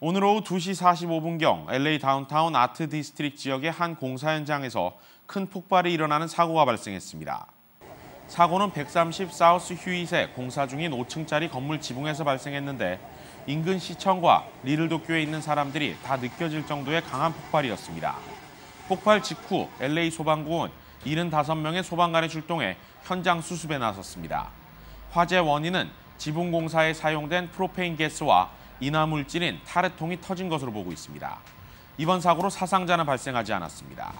오늘 오후 2시 45분경 LA 다운타운 아트 디스트릭 지역의 한 공사 현장에서 큰 폭발이 일어나는 사고가 발생했습니다. 사고는 130 사우스 휴잇의 공사 중인 5층짜리 건물 지붕에서 발생했는데 인근 시청과 리틀 도쿄에 있는 사람들이 다 느껴질 정도의 강한 폭발이었습니다. 폭발 직후 LA 소방국은 75명의 소방관이 출동해 현장 수습에 나섰습니다. 화재 원인은 지붕 공사에 사용된 프로페인 가스와 인화 물질인 타르통이 터진 것으로 보고 있습니다. 이번 사고로 사상자는 발생하지 않았습니다.